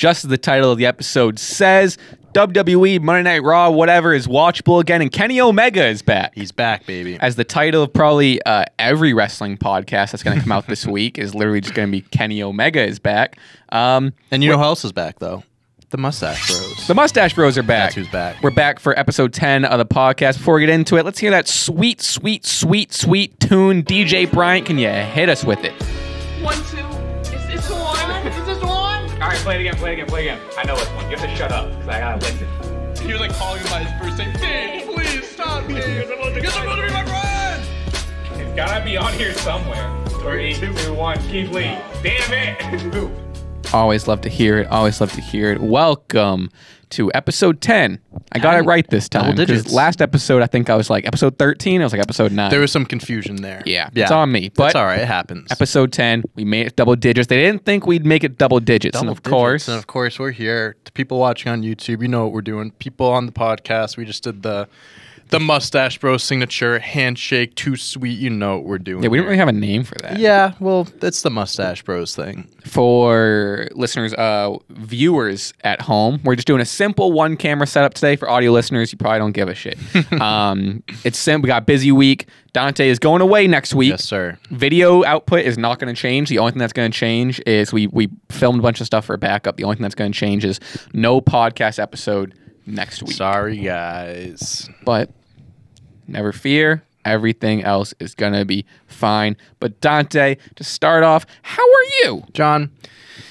just as the title of the episode says. WWE, Monday Night Raw, whatever is watchable again, and Kenny Omega is back. He's back, baby. As the title of probably uh, every wrestling podcast that's going to come out this week is literally just going to be Kenny Omega is back. Um, and you know who else is back though? The Mustache Bros. the Mustache Bros are back. That's who's back. We're back for episode 10 of the podcast. Before we get into it, let's hear that sweet, sweet, sweet, sweet tune. DJ Bryant, can you hit us with it? One, two. Right, play it again, play it again, play it again. I know it's one. You have to shut up because I gotta listen. He was like calling him by his first name. Dave, please stop me. You're supposed to, you're supposed to be my friend. It's gotta be on here somewhere. Three, two, one. Keith Lee. Damn it. Always love to hear it. Always love to hear it. Welcome to episode 10. I got it right this time. Double 'cause digits. Last episode, I think I was like episode 13. I was like episode 9. There was some confusion there. Yeah, it's on me, That's but- all right. It happens. episode 10. We made it double digits. They didn't think we'd make it double digits. Double and of digits. course, and of course, we're here. To people watching on YouTube, you know what we're doing. People on the podcast, we just did the the Mustache Bro signature handshake. Too sweet. You know what we're doing. yeah, we don't here. really have a name for that. Yeah, well, it's the Mustache Bros thing. for listeners, uh, viewers at home, we're just doing a simple one camera setup today. For audio listeners, you probably don't give a shit. um, it's simple. We got busy week. Dante is going away next week. Yes, sir. Video output is not going to change. The only thing that's going to change is we we filmed a bunch of stuff for backup. The only thing that's going to change is no podcast episode next week. Sorry, guys. But never fear. Everything else is going to be fine. But Dante, to start off, how are you? John,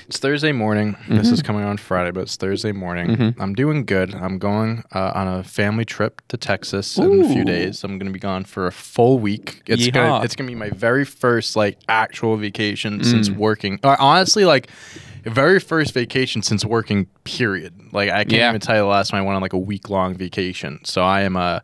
it's Thursday morning. This Mm-hmm. is coming on Friday, but it's Thursday morning. I'm doing good. I'm going uh, on a family trip to Texas in a few days. I'm going to be gone for a full week. It's Yeehaw. gonna it's gonna be my very first like actual vacation Mm. since working. Uh, honestly, like very first vacation since working. Period. Like I can't Yeah. even tell you the last time I went on like a week long vacation. So I am Uh,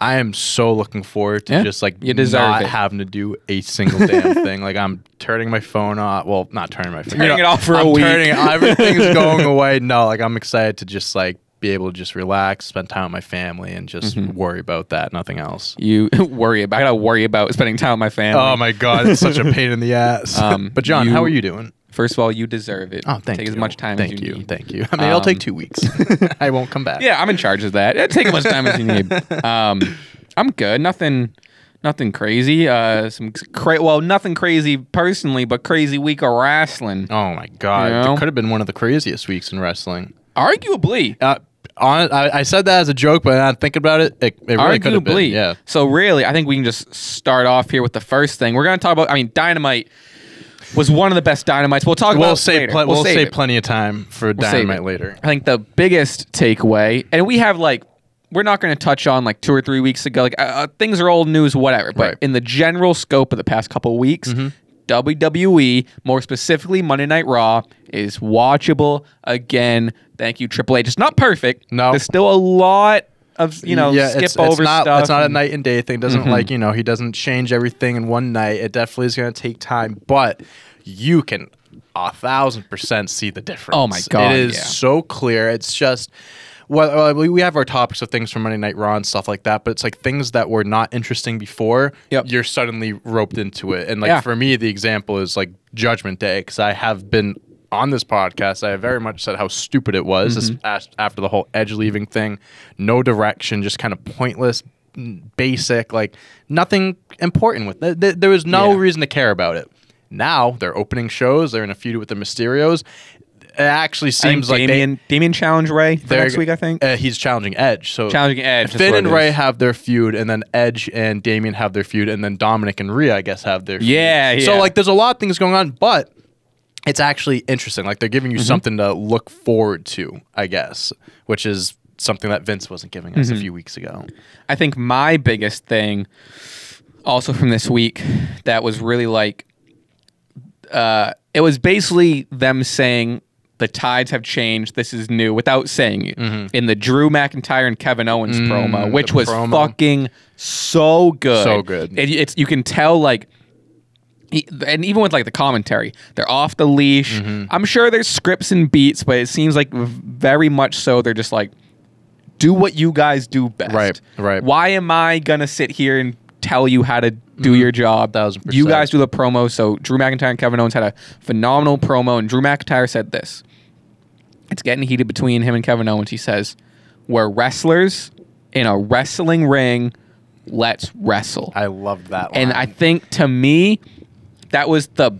I am so looking forward to Yeah, just like you deserve not it. having to do a single damn thing. Like I'm turning my phone off. Well, not turning my phone. Turning it off for a I'm week. Turning everything's going away. No, like I'm excited to just like be able to just relax, spend time with my family, and just Mm-hmm. worry about that. Nothing else. You worry about. I gotta worry about spending time with my family. Oh my god, it's such a pain in the ass. Um, but John, you- how are you doing? First of all, you deserve it. Oh, thank Take you. as much time Thank as you, you. need. Thank you. I mean, I'll take Um, two weeks. I won't come back. Yeah, I'm in charge of that. Yeah, Take as much time as you need. Um, I'm good. Nothing, nothing crazy. Uh, some cra- well, nothing crazy personally, but crazy week of wrestling. Oh my god, You know? it could have been one of the craziest weeks in wrestling. Arguably, Uh, on, I, I said that as a joke, but now thinking about it, it, it really could have been. arguably. Yeah. So really, I think we can just start off here with the first thing. We're gonna talk about. I mean, Dynamite was one of the best Dynamites. We'll talk We'll about save later. pl- we'll, save save plenty of time for We'll dynamite later. I think the biggest takeaway, and we have like, we're not going to touch on like two or three weeks ago. Like uh, uh, things are old news, whatever. But Right. in the general scope of the past couple weeks, Mm-hmm. WWE, more specifically Monday Night Raw, is watchable again. Thank you, Triple H. It's not perfect. No. there's still a lot of you know skip it's, over it's not, stuff. It's not a night and day thing. It doesn't Mhm. like you know he doesn't change everything in one night. It definitely is going to take time, but you can a thousand percent see the difference. Oh my God, it is yeah. so clear. It's just. Well, we we have our topics of things from Monday Night Raw and stuff like that, but it's like things that were not interesting before. Yep. You're suddenly roped into it, and like Yeah. for me, the example is like Judgment Day because I have been on this podcast. I very much said how stupid it was Mm-hmm. after the whole Edge leaving thing. No direction, just kind of pointless, basic, like nothing important with it. There was no Yeah. reason to care about it. Now they're opening shows. They're in a feud with the Mysterios. It actually seems like Damian, Damian challenge Rey for next week. I think uh, he's challenging Edge. So challenging Edge. Finn and Rey have their feud, and then Edge and Damian have their feud, and then Dominic and Rhea, I guess, have their feud. Yeah, So like, there's a lot of things going on, but it's actually interesting. Like they're giving you Mm-hmm. something to look forward to, I guess, which is something that Vince wasn't giving us Mm-hmm. a few weeks ago. I think my biggest thing, also from this week, that was really like, uh, it was basically them saying the tides have changed. This is new without saying it in the Drew McIntyre and Kevin Owens promo, which Mm-hmm. was promo. fucking so good. So good. It, it's you can tell like. And even with like the commentary, they're off the leash. Mm-hmm. I'm sure there's scripts and beats, but it seems like very much so. They're just like, do what you guys do best. Right, right. Why am I gonna sit here and tell you how to do your job? Thousand You guys do the promo. So Drew McIntyre and Kevin Owens had a phenomenal promo, and Drew McIntyre said this: it's getting heated between him and Kevin Owens. He says, "We're wrestlers in a wrestling ring. Let's wrestle." I love that. and. I think to me, that was the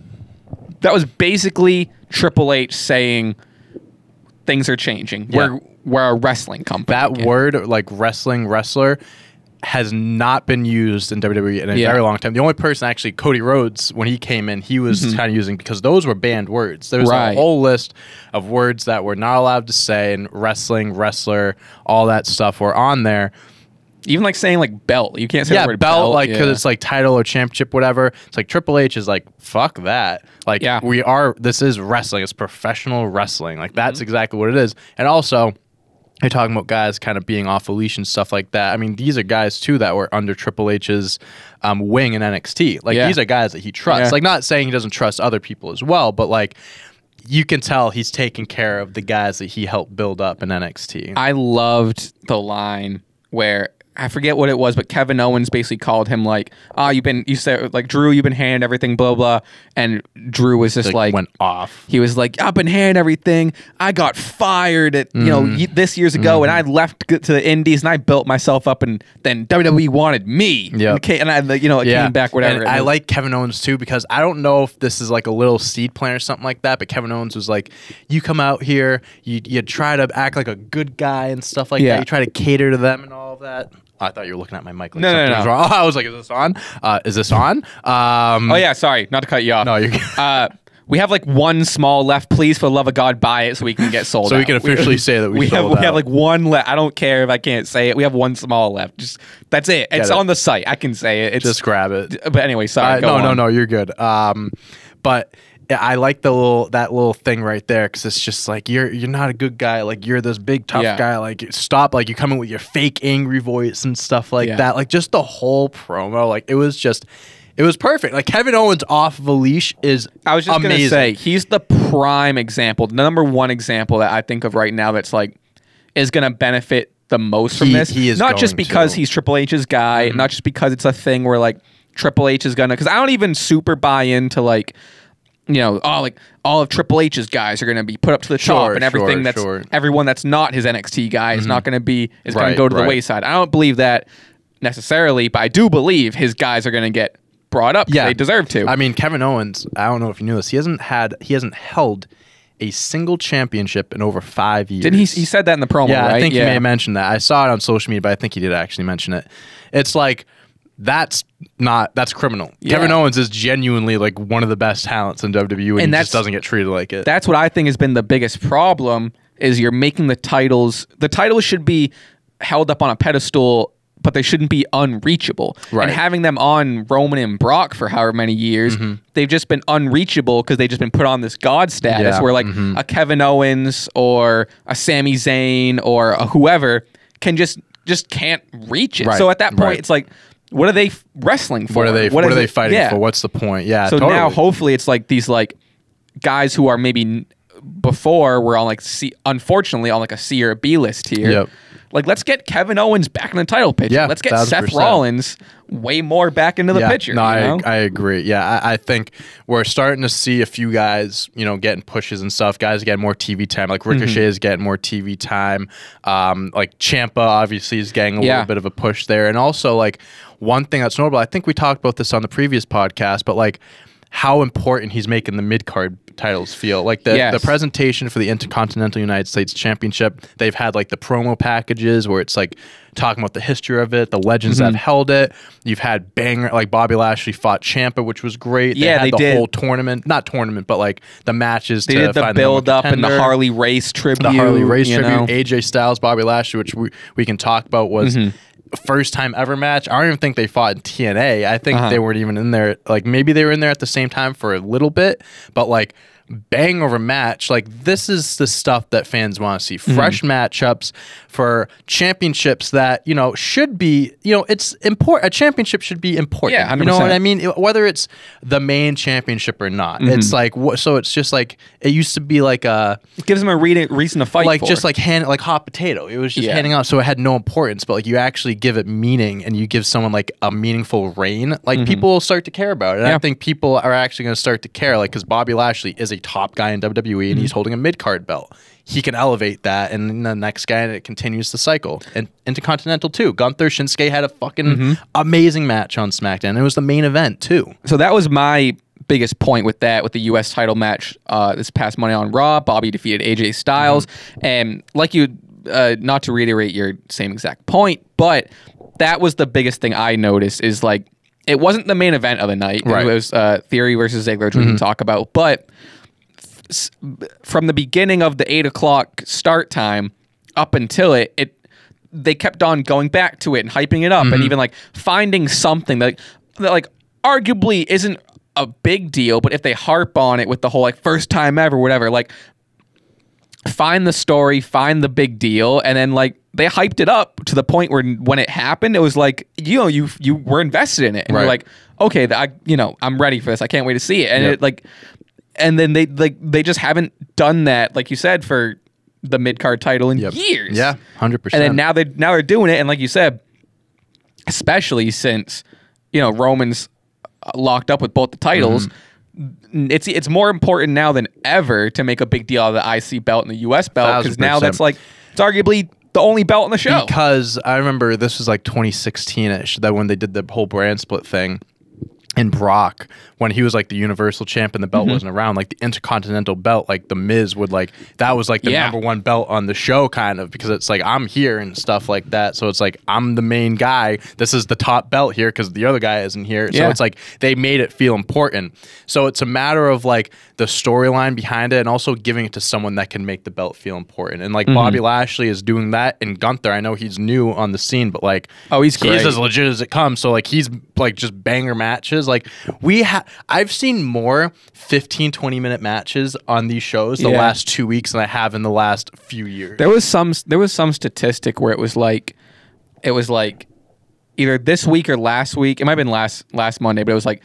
that was basically Triple H saying things are changing. Yeah. We're we're a wrestling company. that word like wrestling wrestler has not been used in WWE in a Yeah. very long time. The only person actually Cody Rhodes when he came in, he was kind of using because those were banned words. There was Mm-hmm. Right. a whole list of words that were not allowed to say and wrestling, wrestler, all that stuff were on there. Even like saying like belt. You can't say yeah, the word belt, like because yeah. it's like title or championship, whatever. It's like Triple H is like fuck that. Like Yeah. we are. This is wrestling. It's professional wrestling. Like that's Mm-hmm. exactly what it is. And also, you're talking about guys kind of being off a leash and stuff like that. I mean, these are guys too that were under Triple H's um, wing in NXT. Like Yeah. these are guys that he trusts. Yeah. Like not saying he doesn't trust other people as well, but like. You can tell he's taking care of the guys that he helped build up in NXT. I loved the line where I forget what it was, but Kevin Owens basically called him like, "Ah, you've been you said like Drew, you've been handed everything, blah blah," and Drew was just like, went off. He was like, "I've been handed everything. I got fired at you know Mm-hmm. y- this years ago, and I left to the Indies, and I built myself up, and then WWE wanted me. Yep. and, and I you know it came back whatever. And I like Kevin Owens too because I don't know if this is like a little seed plan or something like that, but Kevin Owens was like, "You come out here, you you try to act like a good guy and stuff like Yeah. that. You try to cater to them and all of that." I thought you were looking at my mic. Like No, no, no. was wrong. I was like, "Is this on? Uh, is this on?" Um, Oh yeah, sorry, not to cut you off. No, you're- uh, we have like one small left. Please, for the love of God, buy it so we can get sold. So we can officially say that we we have we have like one left. I don't care if I can't say it. We have one small left. Just that's it. It's it. on the site. I can say it. It's Just grab it. But anyway, sorry. Uh, no, no, on. no, you're good. Um, but I like the little that little thing right there because it's just like you're you're not a good guy. Like you're this big tough Yeah. guy. Like stop. Like you come in with your fake angry voice and stuff like Yeah. that. Like just the whole promo. Like it was just. It was perfect. Like Kevin Owens off of a leash is I was just amazing. gonna say he's the prime example, the number one example that I think of right now that's like is gonna benefit the most from He- this. he is not just because to. Mm-hmm. he's Triple H's guy, not just because it's a thing where like Triple H is gonna. Because I don't even super buy into like. You know, all like all of Triple H's guys are going to be put up to the top, and everything sure, that's sure. everyone that's not his NXT guy is not mm-hmm. going to be is going to go to the wayside. I don't believe that necessarily, but I do believe his guys are going to get brought up. Yeah, they deserve to. I mean, Kevin Owens. I don't know if you knew this. He hasn't had. He hasn't held a single championship in over five years. Didn't he? He said that in the promo, Yeah, right? I think he may have mentioned that. I saw it on social media, but I think he did actually mention it. It's like that's not that's criminal. Yeah. Kevin Owens is genuinely like one of the best talents in WWE, and, he just doesn't get treated like it. That's what I think has been the biggest problem is you're making the titles. The titles should be held up on a pedestal, but they shouldn't be unreachable. Right. And having them on Roman and Brock for however many years, mm-hmm. they've just been unreachable because they've just been put on this god status Yeah, where like mm-hmm. a Kevin Owens or a Sami Zayn or a whoever can just just can't reach it. Right, So at that point, right. it's like. What are they wrestling for? what are they? What, is are they it- fighting yeah. for? What's the point? Yeah. So totally. now, hopefully, it's like these like guys who are maybe n- before were on like C, unfortunately on like a C or a B list here. Yep. Like, let's get Kevin Owens back in the title picture. Yeah, let's get Seth 1000%. Rollins way more back into the yeah, picture. No, you I? I agree. Yeah, I, I think we're starting to see a few guys, you know, getting pushes and stuff. Guys getting more TV time. Like Mm-hmm. Ricochet is getting more TV time. Um, like Ciampa obviously is getting a Yeah. little bit of a push there. And also like one thing that's notable, I think we talked about this on the previous podcast, but like how important he's making the mid card titles feel. Like the, Yes. the presentation for the Intercontinental United States Championship, they've had like the promo packages where it's like talking about the history of it, the legends Mm-hmm. that have held it. You've had banger like Bobby Lashley fought Ciampa, which was great. Yeah, had they the did. whole tournament, not tournament, but like the matches. they to did the build up and the. Harley Race tribute. the Harley Race tribute, know? AJ Styles, Bobby Lashley, which we, we can talk about was Mm-hmm. First time ever match. I don't even think they fought in TNA. I think Uh-huh. they weren't even in there. Like maybe they were in there at the same time for a little bit, but like bang over match. Like this is the stuff that fans want to see. Mm-hmm. Fresh matchups for championships that you know should be. You know, it's important. A championship should be important. Yeah, you know what I mean. It- whether it's the main championship or not, Mm-hmm. it's like what. So it's just like it used to be like a It gives them a re- reason to fight. like for. just like hand like hot potato. It was just Yeah. handing out, so it had no importance. But like you actually give it meaning, and you give someone like a meaningful reign. Like people will start to care about it. And Mm-hmm. Yeah. I think people are actually going to start to care. Like because Bobby Lashley is a top guy in WWE and he's holding a mid card belt. He can elevate that, and then the next guy, and it continues the cycle. And Intercontinental too. Gunther Shinsuke had a fucking amazing match on SmackDown. It was the main event too. so that was my biggest point with that with the U.S. title match uh, this past Monday on Raw. Bobby defeated AJ Styles, and like you, uh, not to reiterate your same exact point, but that was the biggest thing I noticed is like it wasn't the main event of the night. Right. It was uh, Theory versus Ziggler, which we can talk about, but from the beginning of the eight o'clock start time up until it, it they kept on going back to it and hyping it up and mm-hmm. even like finding something that, that like arguably isn't a big deal, but if they harp on it with the whole like first time ever, whatever, like find the story, find the big deal, and then like they hyped it up to the point where when it happened, it was like you know you you were invested in it, and you're like, okay, I you know I'm ready for this. I can't wait to see it, and Yep. it like, and then they like they just haven't done that, like you said, for the mid card title in Yep. years. Yeah, hundred and percent. And then now they now they're doing it, and like you said, especially since you know Roman's locked up with both the titles. Mm-hmm. It's it's more important now than ever to make a big deal out of the IC belt and the US belt because now that's like it's arguably the only belt on the show. Because I remember this was like 2016 ish, that when they did the whole brand split thing. And Brock, when he was like the Universal Champ and the Mm-hmm. belt wasn't around, like the Intercontinental belt, like the Miz would like that was like the Yeah. number one belt on the show, kind of because it's like I'm here and stuff like that. So it's like I'm the main guy. This is the top belt here because the other guy isn't here. So it's like they made it feel important. So it's a matter of like the storyline behind it and also giving it to someone that can make the belt feel important. And like Mm-hmm. Bobby Lashley is doing that, and Gunther, I know he's new on the scene, but like Oh, he's he's as legit as it comes. So like he's like just banger matches. Like we have, I've seen more 15, 20 minute matches on these shows the Yeah. last two weeks than I have in the last few years. There was some there was some statistic where it was like it was like either this week or last week. It might have been last last Monday, but it was like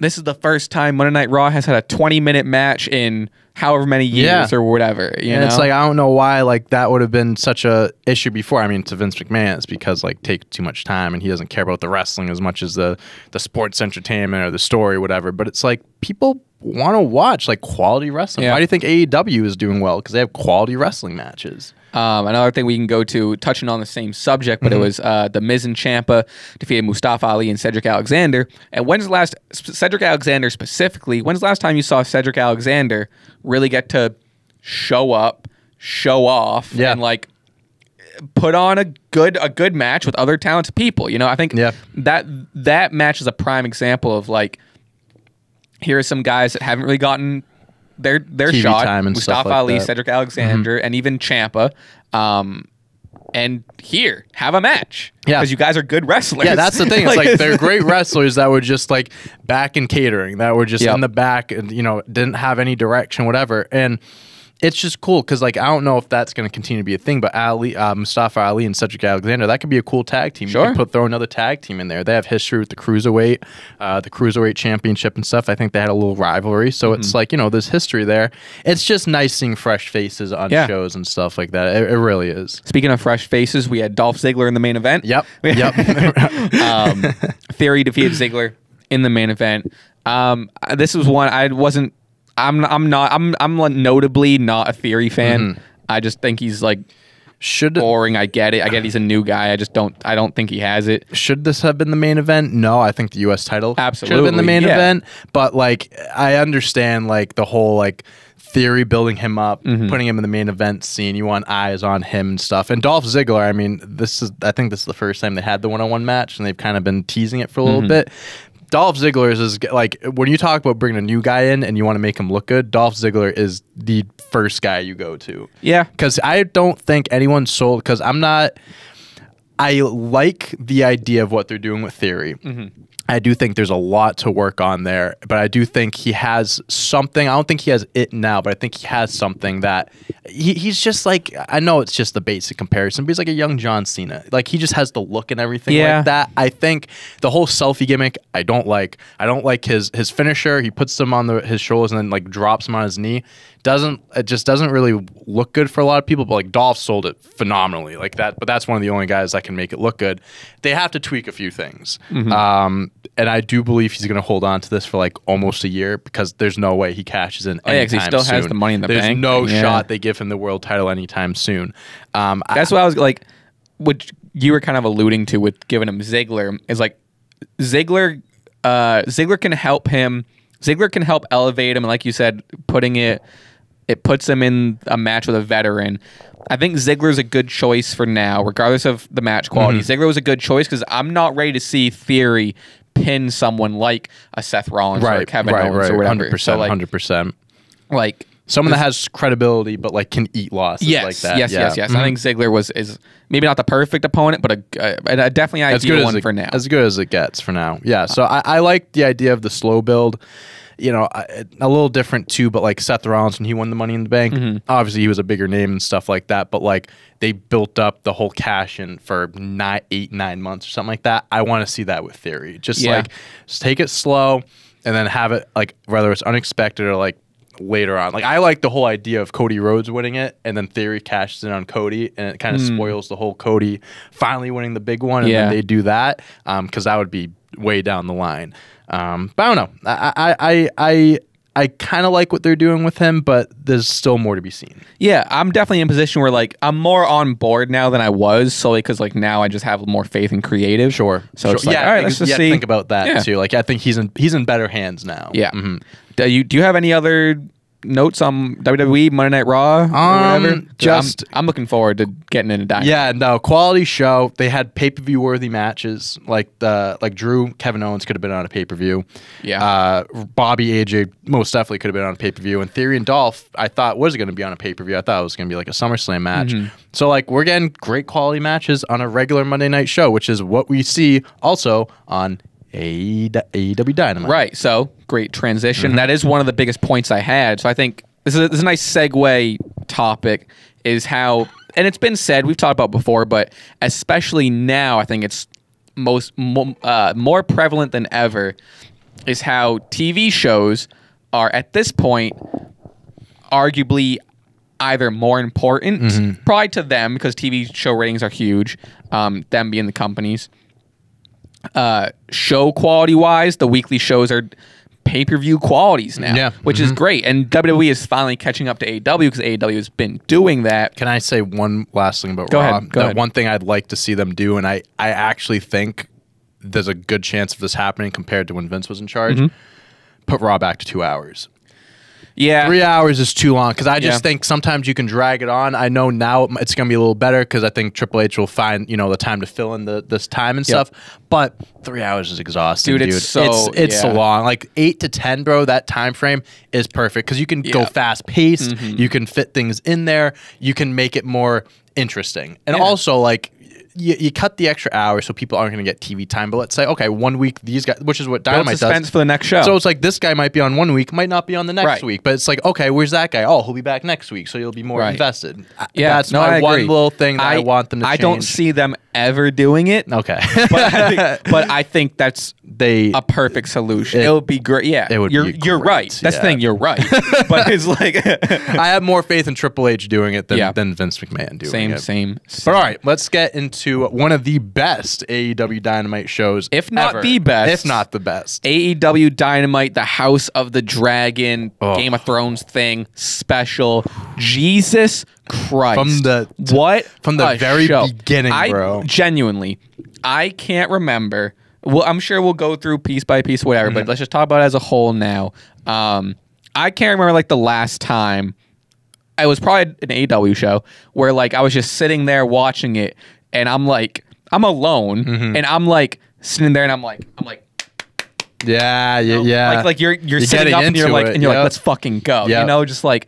this is the first time Monday Night Raw has had a 20 minute match in however many years Yeah. or whatever. You and know, it's like I don't know why like that would have been such a issue before. I mean, to Vince McMahon, it's because like take too much time and he doesn't care about the wrestling as much as the the sports entertainment or the story, whatever. But it's like people want to watch like quality wrestling. Yeah. Why do you think AEW is doing well? Because they have quality wrestling matches. Um, another thing we can go to, touching on the same subject, but it Mm-hmm. was uh, the Miz and Ciampa defeated Mustafa Ali and Cedric Alexander. And when's the last Cedric Alexander specifically? When's the last time you saw Cedric Alexander really get to show up, show off, Yeah. and like put on a good a good match with other talented people? You know, I think Yeah. that that match is a prime example of like here are some guys that haven't really gotten their their TV shot. time and Mustafa like Ali, that. Mm-hmm. Cedric Alexander, and even Ciampa. Um, and here, have a match. Yeah. because you guys are good wrestlers. Yeah, that's the thing. It's like they're great wrestlers that were just like back in catering, that were just Yep. in the back and you know didn't have any direction, whatever. And it's just cool because like I don't know if that's going to continue to be a thing, but Ali, uh, Mustafa Ali and Cedric Alexander, that could be a cool tag team. Sure. You could put throw another tag team in there. They have history with the cruiserweight, uh, the cruiserweight championship and stuff. I think they had a little rivalry, so Mm-hmm. it's like you know there's history there. It's just nice seeing fresh faces on Yeah. shows and stuff like that. It, it really is. Speaking of fresh faces, we had Dolph Ziggler in the main event. Yep. Yep. um, Theory defeated Ziggler in the main event. Um, this was one I wasn't. I'm. I'm not. I'm. I'm like notably not a Theory fan. Mm-hmm. I just think he's like Should boring. I get it. I get he's a new guy. I just don't. I don't think he has it. should this have been the main event? No, I think the U.S. title absolutely should have been the main yeah. event. But like, I understand like the whole like theory building him up, Mm-hmm. putting him in the main event scene. You want eyes on him and stuff. And Dolph Ziggler, I mean, this is I think this is the first time they had the one-on-one match, and they've kind of been teasing it for a Mm-hmm. little bit. Dolph Ziggler is, like when you talk about bringing a new guy in and you want to make him look good. Dolph Ziggler is the first guy you go to. Yeah. because I don't think anyone's sold. Because I'm not. I like the idea of what they're doing with Theory. Mm-hmm. I do think there's a lot to work on there, but I do think he has something. I don't think he has it now, but I think he has something that he, he's just like. I know it's just the basic comparison, but he's like a young John Cena. Like he just has the look and everything Yeah. like that. I think the whole selfie gimmick. I don't like. I don't like his his finisher. He puts them on the, his shoulders and then like drops them on his knee. Doesn't it just doesn't really look good for a lot of people. But like Dolph sold it phenomenally, like that. But that's one of the only guys that can make it look good. They have to tweak a few things, Mm-hmm. um, and I do believe he's going to hold on to this for like almost a year because there's no way he cashes in. Oh, yeah, he anytime still has soon. the Money in the there's Bank no yeah. shot they give him the world title anytime soon. Um, I- That's what I was like. which you were kind of alluding to with giving him Ziggler is like Ziggler. Uh, Ziggler can help him. Ziggler can help elevate him, like you said, putting it, it puts him in a match with a veteran. I think Ziggler's a good choice for now, regardless of the match quality. Mm-hmm. Ziggler was a good choice because I'm not ready to see Theory pin someone like a Seth Rollins or a Kevin right, Owens right, or whatever. hundred So percent, like, hundred percent. like Someone that has credibility, but like can eat losses Yes, like that. yes, yeah. yes, yes. Mhm. I think Ziggler was is maybe not the perfect opponent, but a, a, a definitely ideal one it, for now. As good as it gets for now. Yeah. So I, I like the idea of the slow build. You know, a little different too, but like Seth Rollins when he won the Money in the Bank, Mm-hmm. obviously he was a bigger name and stuff like that. But like they built up the whole cash in for nine, eight, nine months or something like that. I want to see that with Theory. Just Yeah. like just take it slow and then have it like whether it's unexpected or like later on. Like I like the whole idea of Cody Rhodes winning it and then Theory cashes in on Cody and it kind of spoils the whole Cody finally winning the big one and. Yeah. then they do that because that would be way down the line. Um, but I don't know. I I I I, I kind of like what they're doing with him, but there's still more to be seen. yeah, I'm definitely in a position where like I'm more on board now than I was, solely because like now I just have more faith in creative. Sure. So sure. it's like, yeah, all right, let's just yeah, see. think about that Yeah. too. Like I think he's in he's in better hands now. Yeah. Mhm. Do you do you have any other notes on WWE Monday Night Raw or Um, whatever? just- I'm, I'm looking forward to getting into Dynamite. Yeah, no, quality show. They had pay per view worthy matches. Like the like Drew, Kevin Owens could have been on a pay per view. Yeah. Uh, Bobby AJ most definitely could have been on a pay per view. And Theory and Dolph, I thought was going to be on a pay per view. I thought it was going to be like a SummerSlam match. Mm-hmm. So like we're getting great quality matches on a regular Monday night show, which is what we see also on AEW Dynamite. Right. So great transition. Mm-hmm. That is one of the biggest points I had. So I think this is a, this is a nice segue topic. Is how and it's been said we've talked about before, but especially now I think it's most uh, more prevalent than ever. Is how TV shows are at this point arguably either more important, Mm-hmm. probably to them because TV show ratings are huge, um, them being the companies. Uh, show quality wise, the weekly shows are pay per view qualities now, Yeah. Mm-hmm. which is great. And WWE is finally catching up to AEW because AEW has been doing that. Can I say one last thing about Go Raw? ahead, go The ahead. One thing I'd like to see them do, and I, I actually think there's a good chance of this happening compared to when Vince was in charge. Mm-hmm. Put Raw back to two hours. Yeah, Three hours is too long because I just Yeah. think sometimes you can drag it on. I know now it's going to be a little better because I think Triple H will find you know the time to fill in the this time and Yep. stuff. But three hours is exhausting, Dude, dude. it's so- it's, it's so yeah. long. Like eight to ten, bro. That time frame is perfect because you can go fast paced. Mm-hmm. You can fit things in there. You can make it more interesting, and Yeah. also like. You, you cut the extra hour so people aren't going to get TV time, but let's say okay, one week these guys, which is what build Dynamite suspense does. for the next show. So it's like this guy might be on one week, might not be on the next Right. week, but it's like okay, where's that guy? Oh, he'll be back next week, so you'll be more Right. invested. I- yeah, that's no, my one little thing that I, want them to. I don't see them ever doing it. Okay, but I think, but I think that's they a perfect solution. It- would be great. Yeah, it would You're be you're great, right. That's yeah. the thing. You're right. but it's like I have more faith in Triple H doing it than, Yeah. than Vince McMahon doing same, it. same, But all right, let's get into one of the best AEW Dynamite shows, If not ever. the best. if not the best. AEW Dynamite, the House of the Dragon, Oh. Game of Thrones thing special. Jesus Christ! From the- what from the very show. beginning, I, bro. Genuinely, I can't remember. Well, I'm sure we'll go through piece by piece, whatever. Mm-hmm. But let's just talk about it as a whole now. Um, I can't remember like the last time. It was probably an AEW show where like I was just sitting there watching it, and I'm like, I'm alone, Mm-hmm. and I'm like sitting there, and I'm like, I'm like. yeah, yeah, yeah. Like like you're you're, You're sitting up and you're like it, and you're yep. like let's fucking go. Yep. You know, just like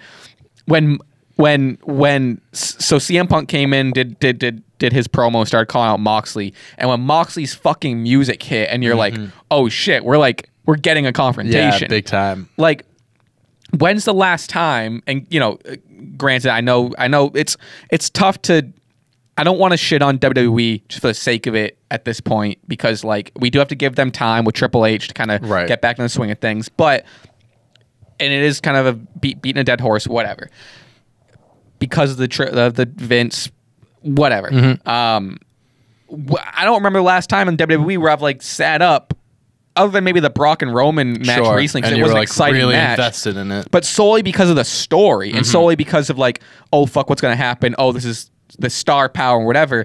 when when when so CM Punk came in did did did did his promo started calling out Moxley and when Moxley's fucking music hit and you're like oh shit we're like we're getting a confrontation, yeah, big time. like when's the last time and you know granted i know i know it's it's tough to i don't want to shit on wwe just for the sake of it at this point because like we do have to give them time with triple h to kind of Right. get back in the swing of things but and it is kind of a beat, beating a dead horse, whatever. Because of the tri- of the Vince, whatever. Mm-hmm. Um, I don't remember the last time in WWE where I've like sat up, other than maybe the Brock and Roman match Sure. recently because it was an like exciting really match invested in it. but solely because of the story Mm-hmm. and solely because of like, oh fuck, what's gonna happen? Oh, this is the star power and whatever.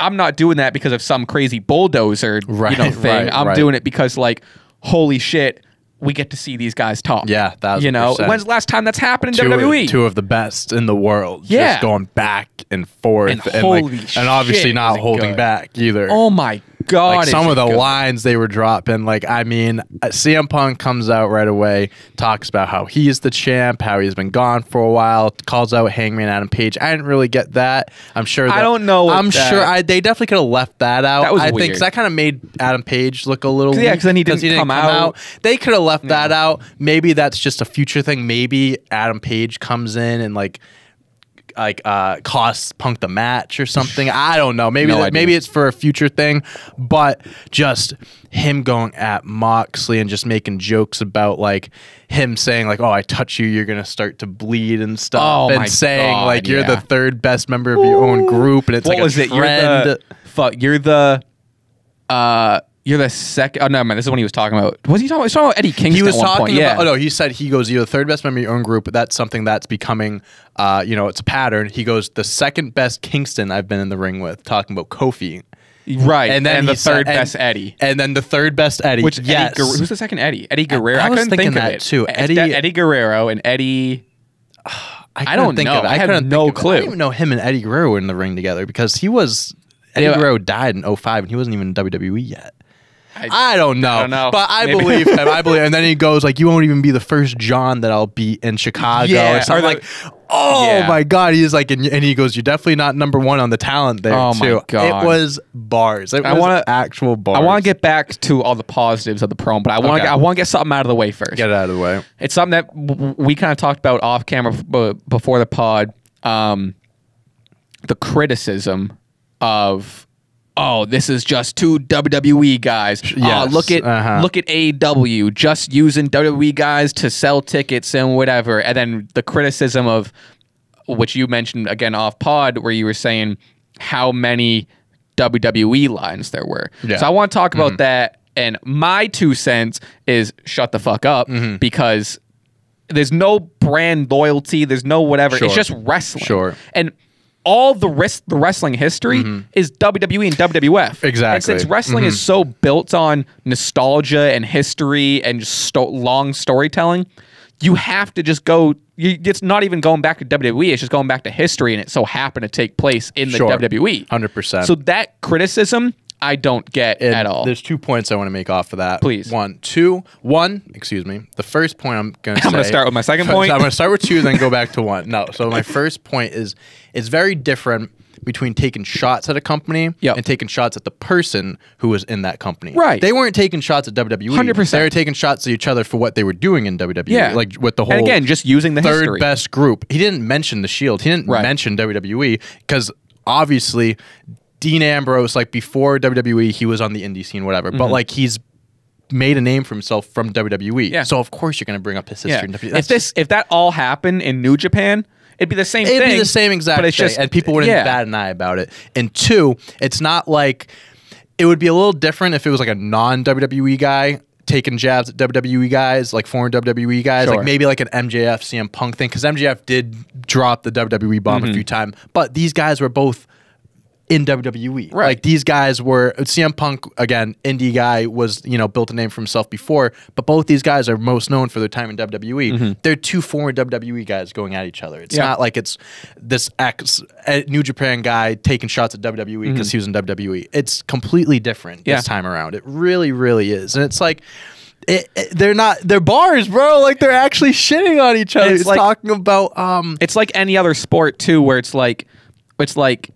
I'm not doing that because of some crazy bulldozer, you know, thing. right, I'm right. doing it because like, holy shit, we get to see these guys talk. Yeah, thousand you know, percent. when's the last time that's happened in two, WWE? two of the best in the world. Yeah. just going back and forth, And and, holy like, and obviously not holding good. back either. oh my god, like some of the lines they were dropping. Like, I mean, uh, CM Punk comes out right away, talks about how he's the champ, how he's been gone for a while, calls out Hangman Adam Page. I didn't really get that. I'm sure. I don't know what I'm that- sure I, they definitely could have left that out. That was I think weird. 'cause that kind of made Adam Page look a little. Yeah, because then he didn't come out. They could have left that out. Maybe that's just a future thing. Maybe Adam Page comes in and like like uh costs Punk the match or something. I don't know. Maybe No that, maybe it's for a future thing, but just him going at Moxley and just making jokes about like him saying like, "Oh, I touch you, you're gonna start to bleed and stuff," Oh and saying God, like you're yeah. the third best member of your own group, and it's what like was a it? You're the fuck. You're the. Uh, you're the second. Oh no, man. This is when he was talking about. Was he talking? About, he was talking about Eddie Kingston he was talking point. Yeah. about. Oh no, he said he goes. You're the third best member of your own group. That's something that's becoming. Uh, you know, it's a pattern. He goes the second best Kingston I've been in the ring with. Talking about Kofi, Right, and then the he said- third and- best Eddie. and then the third best Eddie. Which yes, Eddie who's the second Eddie? Eddie Guerrero. I I, was couldn't thinking think of that it. too. Eddie- that Eddie Guerrero and Eddie. I don't think know. of it. I had couldn't no clue. I didn't even know him and Eddie Guerrero were in the ring together because he was. Eddie Yeah. Guerrero died in 05 and he wasn't even in WWE yet. I- I don't know. I don't know. But I Maybe. believe him. I believe And then he goes like, you won't even be the first John that I'll beat in Chicago. Yeah, or something or like, oh Yeah. my God. He's like, and, and he goes, you're definitely not number one on the talent there Oh my. God. It was bars. It I wanna- actual bars. I want to get back to all the positives of the prom, but I want to Okay. I want to get something out of the way first. get it out of the way. It's something that we kind of talked about off camera before the pod. Um, the criticism of, oh, this is just two WWE guys. oh, Yes, look at uh-huh. look at AEW just using WWE guys to sell tickets and whatever. And then the criticism of, which you mentioned again off pod, where you were saying how many WWE lines there were. Yeah. So I want to talk Mm-hmm. about that. And my two cents is shut the fuck up Mm-hmm. because there's no brand loyalty. There's no whatever. Sure. It's just wrestling. Sure. And all the ris- the wrestling history mm-hmm. is WWE and WWF. Exactly. And since wrestling is mm-hmm. so built on nostalgia and history and just sto- long storytelling, you have to just go. You, it's not even going back to WWE. It's just going back to history, and it so happened to take place in the Sure. WWE. 100%. So that criticism, I don't get And at all. There's two points I want to make off of that. Please. One, two, one. Excuse me. The first point I'm going to. I'm gonna start with my second point. I'm going to start with two, then go back to one. No. So my first point is it's very different between taking shots at a company Yep. and taking shots at the person who was in that company. Right. They weren't taking shots at WWE. 100%. They were taking shots at each other for what they were doing in WWE. Yeah. Like with the whole. and again, just using the third history. best group. He didn't mention the Shield. He didn't Right. mention WWE because obviously Dean Ambrose, like before WWE, he was on the indie scene, whatever. But like he's made a name for himself from WWE. Mm-hmm. Yeah. So of course you're going to bring up his history. Yeah. If this if that all happened in New Japan, it'd be the same It'd thing. be the same exact but it's thing, just and people wouldn't yeah. bat an eye about it. And two, it's not like it would be a little different if it was like a non WWE guy taking jabs at WWE guys, like former WWE guys, Sure. like maybe like an MJF CM Punk thing, because MJF did drop the WWE bomb Mm-hmm. a few times, but these guys were both in WWE. Right. Like these guys were CM Punk again, indie guy was, you know, built a name for himself before, but both these guys are most known for their time in WWE. They're two former WWE guys going at each other. It's. Yeah. not like it's this ex uh, New Japan guy taking shots at WWE because Mm-hmm. he was in WWE. It's completely different Yeah. this time around. It really really is. And it's like it, it- they're not they're bars, bro. Like they're actually shitting on each other. It's It's, like- talking about um It's like any other sport too, where it's like, it's like.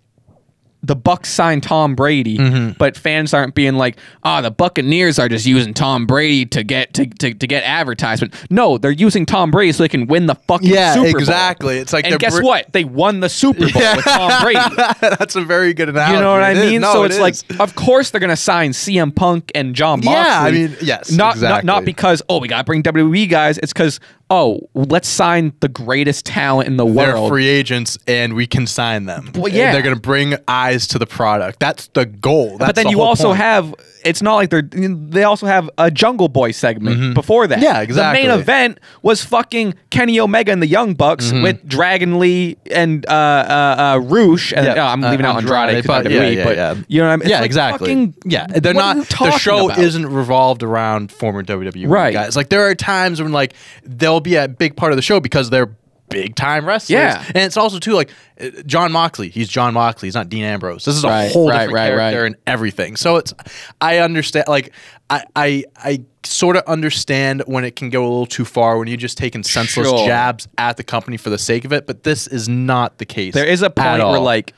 The Bucs signed Tom Brady, Mm-hmm. but fans aren't being like, "Ah, the Buccaneers are just using Tom Brady to get to, to, to get advertisement." No, they're using Tom Brady so they can win the fucking Yeah, Super Bowl. exactly. It's like and guess br- what? They won the Super Bowl with Tom Brady. That's a very good analogy. You know what I It is. mean? No, so it it's like, of course they're gonna sign CM Punk and Jon Moxley. Yeah, I mean, yes, not, not not because oh we gotta bring WWE guys. It's because oh, let's sign the greatest talent in the world. They're world. free agents, and we can sign them. Well, And yeah. they're gonna bring eyes to the product. That's the goal. That's but then the you also point. have it's not like they're they also have a Jungle Boy segment before that. Yeah, The main event was fucking Kenny Omega and the Young Bucks Mm-hmm. with Dragon Lee and uh, uh, uh, Rush. And Yeah, uh, I'm uh, leaving out Andrade, Andrade, but WWE, yeah, yeah, but yeah. you know what I mean? It's yeah, like exactly. fucking- yeah, they're not. The show about? isn't revolved around former WWE Right. guys. Like there are times when like they'll be a big part of the show because they're big time wrestlers. Yeah. and it's also too like uh, Jon Moxley. He's Jon Moxley. He's not Dean Ambrose. This is a Right, whole right, different right, character and everything. So it's I understand. Like I I I sort of understand when it can go a little too far when you're just taking senseless Sure. jabs at the company for the sake of it. But this is not the case. There is a point where like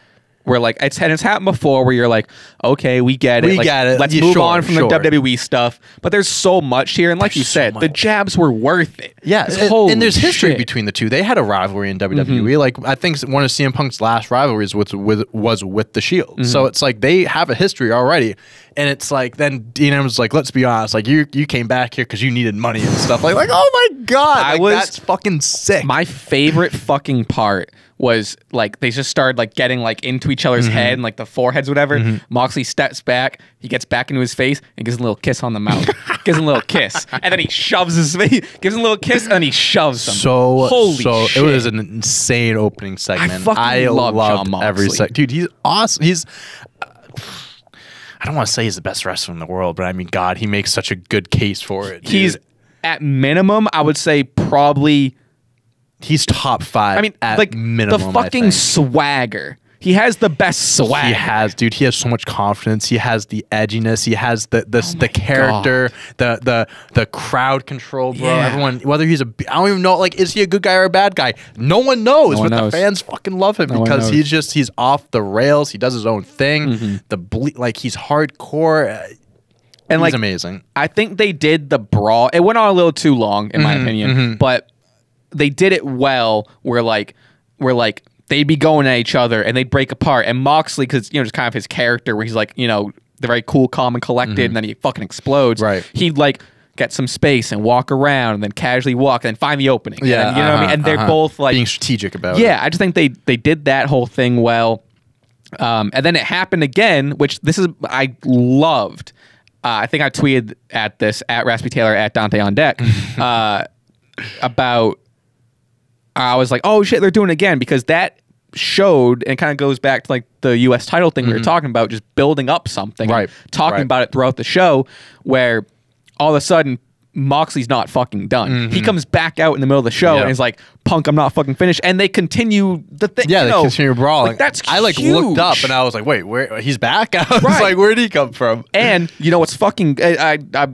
where like it's and it's happened before where you're like, okay, we get it. We like, get it. Let's Yeah, move sure, on from sure. the WWE stuff. But there's so much here, and like you There's so said, the jabs were worth it. Yeah, and, and there's history shit. Between the two. They had a rivalry in WWE. Like I think one of CM Punk's last rivalries was with was with the Shield. Mm-hmm. So it's like they have a history already. And it's like then Dean was like, let's be honest, like you you came back here because you needed money and stuff. Like like oh my god, I like, was- that's fucking sick. My favorite fucking part was like they just started like getting like into each other's Mm-hmm. head and like the foreheads, whatever. Moxley steps back, he gets back into his face and gives him a little kiss on the mouth. gives him a little kiss, and then he shoves his face, gives him a little kiss, and he shoves him. so holy so shit! it was an insane opening segment. fucking love loved every second. Dude, he's awesome. He's I don't want to say he's the best wrestler in the world, but I mean, God, he makes such a good case for it. dude. He's at minimum, I would say probably. He's top five. I mean, at like minimum, the fucking swagger. He has the best swag. He has, dude. He has so much confidence. He has the edginess. He has the the, Oh the character, the the the crowd control, bro. Yeah. Everyone, whether he's a, I don't even know. Like, is he a good guy or a bad guy? No one knows. No one but knows. the fans fucking love him No because. He's just he's off the rails. He does his own thing. The ble- like he's hardcore. Uh, and he's like amazing. I think they did the brawl. It went on a little too long, in my Mm-hmm, opinion, but they did it well. Where like, where like they'd be going at each other and they'd break apart. And Moxley, because you know, just kind of his character, where he's like, you know, the very cool, calm, and collected, and then he fucking explodes. Mm-hmm. Right. He'd like get some space and walk around, and then casually walk, and then find the opening. And Yeah, then, you know what I mean. uh-huh, And they're uh-huh. both like being strategic about it. yeah, I just think they they did that whole thing well. Um, and then it happened again, which this is I loved. Uh, I think I tweeted at this at Raspy Taylor at Dante on deck uh, about. I was like, oh shit, they're doing it again because that showed and kind of goes back to like the U.S. title thing we were mm-hmm. talking about, just building up something, Right, Talking right. about it throughout the show, where all of a sudden. Moxley's not fucking done. He mm-hmm. comes back out in the middle of the show Yeah. and is like, "Punk, I'm not fucking finished." And they continue the thing. Yeah, you they know, continue brawling. Like, that's I like looked up and I was like, wait, where he's back? I was Right. like, where did he come from? And you know what's fucking I, I, I,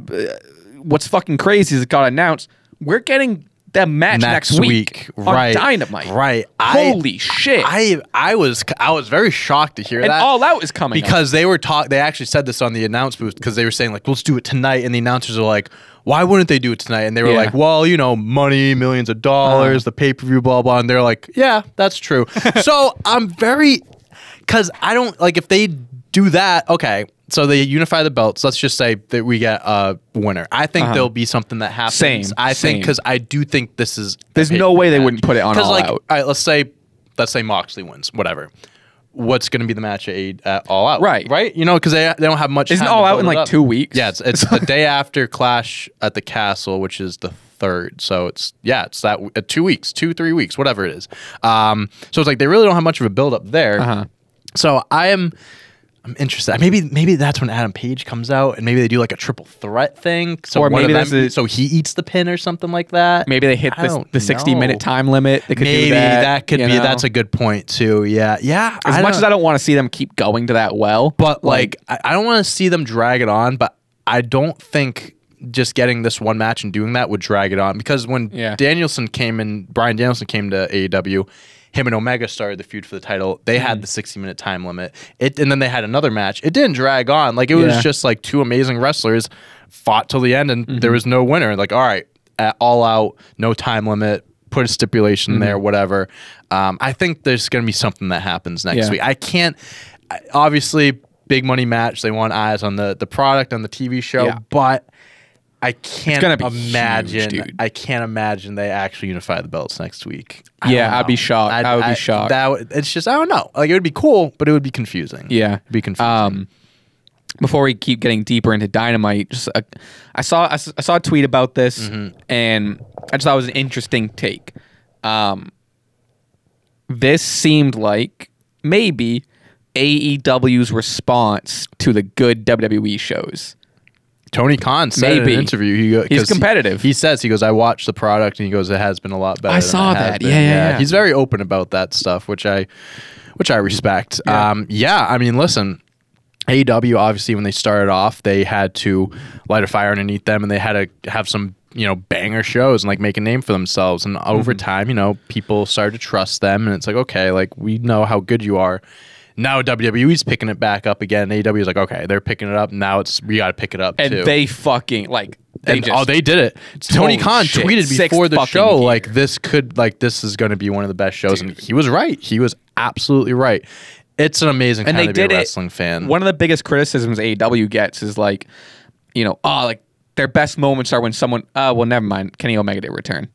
what's fucking crazy is it got announced. We're getting that match next, Next week, week, on right, Dynamite. right. I- Holy shit! I I was I was very shocked to hear and that. All Out is coming up. because they were talk they actually said this on the announce booth because they were saying like let's do it tonight and the announcers are like why wouldn't they do it tonight and they were Yeah. Like well you know money millions of dollars uh-huh. the pay-per-view blah blah and they're like yeah that's true so i'm very because i don't like if they do that okay so they unify the belts let's just say that we get a winner i think there'll be something that happens Uh-huh. Same, i same. think because i do think this is There's no way they wouldn't put it on All like Out. all right, let's say let's say Moxley wins, whatever. What's going to be the match at, eight- at All Out? Right. right. You know, because they they don't have much. Isn't All Out in, like, up. two weeks? Yeah, it's it's the day after Clash at the Castle, which is the third. So it's yeah, it's that uh, two weeks, two three weeks, whatever it is. Um, so it's like they really don't have much of a build up there. Uh-huh. So I am. I'm interested. Maybe maybe that's when Adam Page comes out, and maybe they do like a triple threat thing. So Or maybe them, a- so he eats the pin or something like that. maybe they hit I the 60 minute time limit. Maybe do that. could be. know? That's a good point too. Yeah, yeah. As much as I don't want to see them keep going to that well, but like, I, I don't want to see them drag it on. But I don't think just getting this one match and doing that would drag it on because when Yeah. Danielson came in, Bryan Danielson came to AEW. Him and Omega started the feud for the title. They Mm-hmm. had the 60 minute time limit. It and then they had another match. It didn't drag on. Like it was Yeah. just like two amazing wrestlers fought till the end and Mm-hmm. there was no winner. Like all right, all out, no time limit. Put a stipulation there, whatever. Um, I think there's going to be something that happens next Yeah. week. I can't. Obviously, big money match. They want eyes on the the product on the TV show, Yeah. but I can't huge, imagine. dude. I can't imagine they actually unify the belts next week. Yeah, I'd be shocked. I would be shocked. That would- it's just I don't know. Like it would be cool, but it would be confusing. Yeah, It'd be confusing. Um, before we keep getting deeper into dynamite, just uh, I saw I, saw a tweet about this, Mm-hmm. and I just thought it was an interesting take. Um, this seemed like maybe AEW's response to the good WWE shows. Tony Khan said in an interview he go, He's 'cause he- competitive. He, says he goes, I watched the product and he goes, it has been a lot better. I than saw that. been." Yeah, yeah, yeah. He's very open about that stuff, which I which I respect. Yeah. Um, yeah, I mean, listen, AEW obviously when they started off, they had to light a fire underneath them, and they had to have some you know banger shows and like make a name for themselves. And over Mm-hmm. time, you know, people started to trust them, and it's like okay, like we know how good you are. Now WWE's picking it back up again. AEW is like, okay, they're picking it up. Now it's we got to pick it up And too. they fucking like they And- oh, they did it. Tony Khan shit. tweeted Sixth before the show, gear. like this could, like this is going to be one of the best shows, and he was right. He was absolutely right. It's an amazing and time they to be did a it. wrestling fan. One of the biggest criticisms AEW gets is like, you know, oh, like their best moments are when someone. Uh, well, never mind. Kenny Omega did return.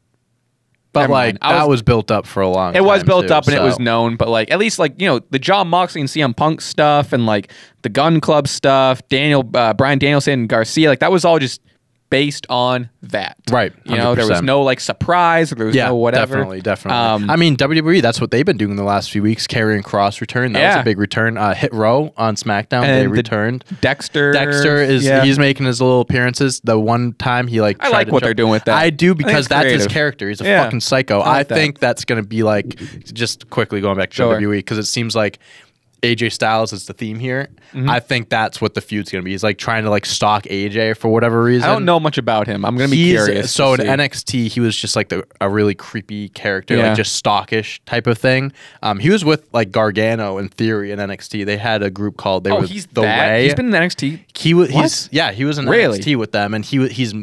But never like. I that was- was, built up for a long. It was built too, up and it was known, but like at least like you know the Jon Moxley and CM Punk stuff and like the Gunn Club stuff, Daniel uh, Bryan Danielson and Garcia, like that was all just based on that. Right, You know, there was no like surprise there was Yeah, no whatever. definitely, definitely. Um, I mean, WWE. That's what they've been doing the last few weeks. Karrion Kross return. That was a big return. Uh, Hit Row on SmackDown. they the- returned. Dexter. Dexter is yeah. he's making his little appearances. The one time he like I like what jump- they're doing with that. I do because it's that's his character. He's a Yeah. fucking psycho. I I, like that. think that's gonna be like just quickly going back to Sure. WWE because it seems like AJ Styles is the theme here. Mm-hmm. I think that's what the feud's gonna be. He's like trying to like stalk AJ for whatever reason. I don't know much about him. I'm gonna be He's- curious. So in see. NXT, he was just like the, a really creepy character, Yeah. like just stockish type of thing. Um, he was with like Gargano in theory in NXT. They had a group called they oh, were he's the that? Way. He's been in NXT. He was. He's yeah. He was in Really? NXT with them, and he he's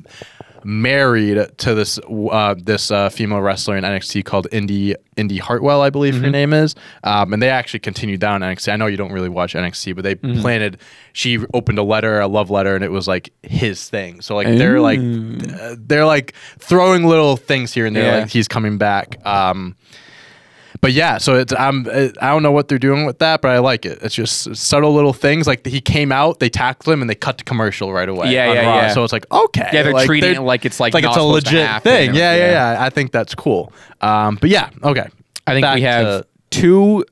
married to this uh, this uh, female wrestler in NXT called Indi Indi Hartwell, I believe Mm-hmm. her name is. Um, and they actually continued down NXT. I know you don't really watch NXT, but they Mm-hmm. planted. She opened a letter, a love letter, and it was like his thing. So like they're like uh, they're like throwing little things here and there. Yeah. Like he's coming back. Um, but yeah, so it's I'm uh, I don't know what they're doing with that, but I like it. It's just subtle little things. Like he came out, they tackled him, and they cut to commercial right away. Yeah, yeah, Raw. yeah. So it's like okay, Yeah, they're like, treating it like it's, like, like it's a legit thing. Yeah, yeah, yeah. yeah. I think that's cool. Um, but yeah, okay. I think Back we have to- two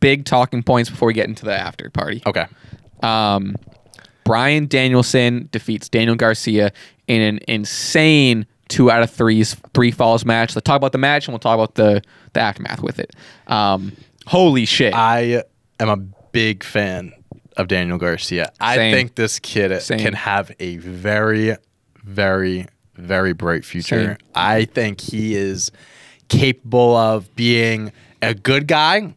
big talking points before we get into the after party. okay. Um, Bryan Danielson defeats Daniel Garcia in an insane two out of threes three falls match. Let's talk about the match and we'll talk about the the aftermath with it. Um, holy shit! I am a big fan of Daniel Garcia. I Same. think this kid Same. can have a very, very, very bright future. Same. I think he is capable of being a good guy,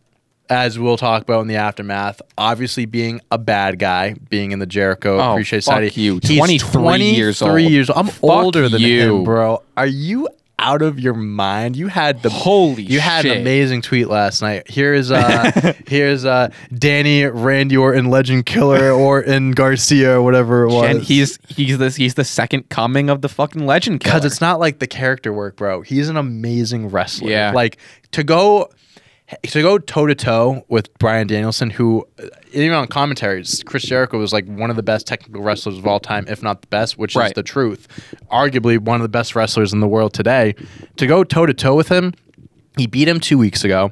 as we'll talk about in the aftermath. Obviously, being a bad guy, being in the Jericho Oh, Appreciate fuck Society. you. He's 23 years 23 old. years old. I'm Fuck older than you. him, bro. Are you? Out of your mind! You had the Holy You had shit. an amazing tweet last night. Here's uh here's uh Danny Randy Orton Legend Killer Orton Garcia or whatever it was. and he's he's this he's the second coming of the fucking legend killer. because it's not like the character work, bro. He's an amazing wrestler. Yeah. Like to go to go toe to toe with Bryan Danielson, who even on commentaries, Chris Jericho was like one of the best technical wrestlers of all time, if not the best, which Right. is the truth. Arguably one of the best wrestlers in the world today. To go toe to toe with him, he beat him two weeks ago.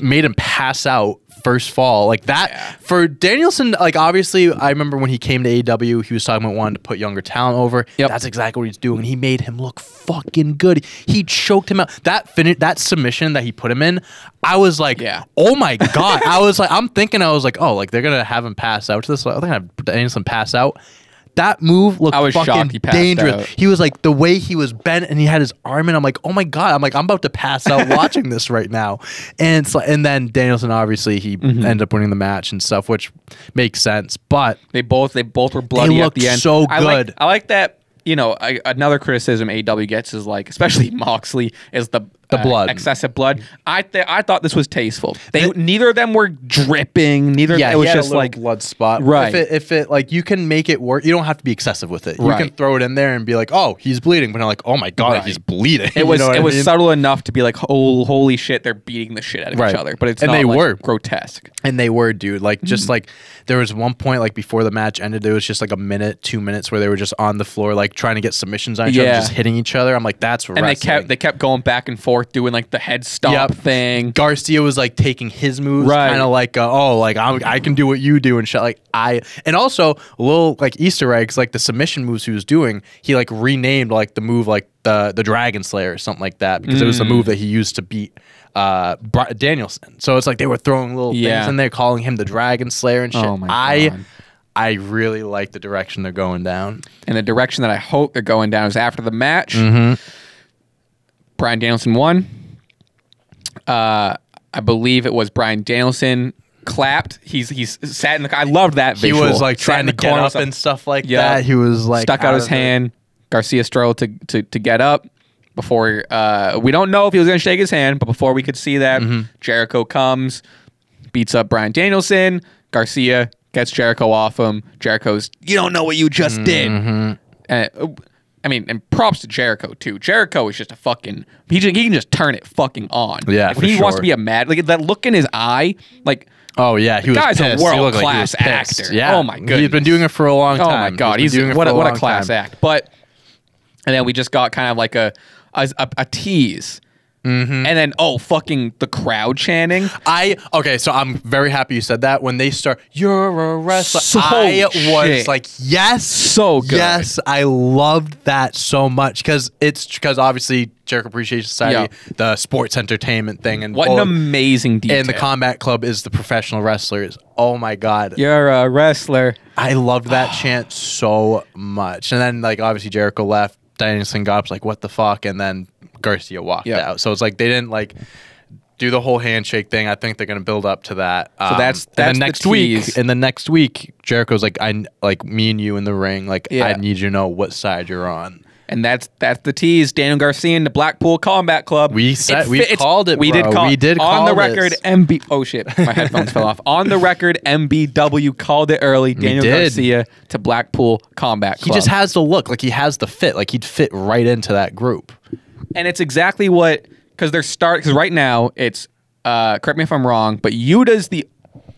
Made him pass out first fall like that Yeah. for Danielson. Like obviously, I remember when he came to AEW, he was talking about wanting to put younger talent over. Yep. That's exactly what he's doing. and He made him look fucking good. He choked him out. That finish, that submission that he put him in, I was like, Yeah. oh my god. I was like, I'm thinking, I was like, oh, like they're gonna have him pass out to this. I think gonna have Danielson pass out. That move looked I was fucking shocked he dangerous. out. He was like the way he was bent and he had his arm in. I'm like, oh my god. I'm like, I'm about to pass out watching this right now. And it's like, and then Danielson obviously he Mm-hmm. ended up winning the match and stuff, which makes sense. But They both they both were bloody at looked the end. so I like, good. I like that. You know, I, another criticism AW gets is like, especially Moxley, is the The blood. excessive blood. I th- I thought this was tasteful. They The- neither of them were dripping. Neither Yeah, it was just a like blood spot. Right. If it, if it like you can make it work, you don't have to be excessive with it. You Right. can throw it in there and be like, oh, he's bleeding, but not like, oh my god, Right. he's bleeding. it was You know it I was mean? subtle enough to be like oh holy shit they're beating the shit out of Right. each other, but it's And they like, were. grotesque. And they were, dude. Like just mm. like there was one point like before the match ended, there was just like a minute, two minutes where they were just on the floor, like trying to get submissions on each Yeah. other, just hitting each other. I'm like, that's And they kept they kept going back and forth doing like the head stomp Yep. thing. Garcia was like taking his moves, Right. kind of like, uh, oh, like I'm, I can do what you do and shit. Like I, and also a little like Easter eggs, like the submission moves he was doing. He like renamed like the move like the the Dragon Slayer or something like that because it was the Mm. move that he used to beat uh Danielson. So it's like they were throwing little Yeah. things in there, calling him the Dragon Slayer and shit. Oh I, God. I really like the direction they're going down. And the direction that I hope they're going down is after the match. Mm-hmm. Bryan Danielson won. Uh, I believe it was Bryan Danielson clapped. He's he's sat in the. I loved that. He Visual. was like Sat trying to get up and stuff like Yeah. that. He was like stuck out his of it. hand. Garcia struggled to, to, to get up before. Uh, we don't know if he was going to shake his hand, but before we could see that, Mm-hmm. Jericho comes, beats up Bryan Danielson. Garcia gets Jericho off him. Jericho's, you don't know what you just Mm-hmm. did. And, uh, I mean, and props to Jericho too. Jericho is just a fucking. He just, he can just turn it fucking on. Yeah, if for he wants to be a mad, like that look in his eye, like. Oh yeah, he was guy's a pissed. He looked like he world-class was actor. Yeah. Oh, my god, he's been doing it for a long time. Oh my god, been he's, doing it what for a, what a long class time. act. But and then we just got kind of like a a, a, a tease, Mm-hmm. and then oh fucking the crowd chanting. I okay, so I'm very happy you said that. When they start, you're a wrestler. So I was like, yes, So good. Yes, I loved that so much because it's because obviously Jericho Appreciation Society, the sports entertainment thing, and What an amazing detail. and the combat club is the professional wrestlers. Oh my god, You're a wrestler. I loved that chant so much. And then like obviously Jericho left, Danielson got up like, what the fuck? And then Garcia walked Yeah. out. So it's like they didn't like do the whole handshake thing. I think they're gonna build up to that. So um, that's- the next week. tease. And then next week, Jericho's like, I like me and you in the ring. Like Yeah. I need you to know what side you're on. And that's that's the tease. Daniel Garcia and the Blackpool Combat Club. We said- we called it, We did call We did on the record. this. MB. Oh shit, my headphones fell off. On the record, MBW called it early. Daniel. Garcia to Blackpool Combat He just has the look, like he has the fit, like he'd fit right into that group. And it's exactly what because they're start because right now it's uh correct me if I'm wrong, but Yuta's the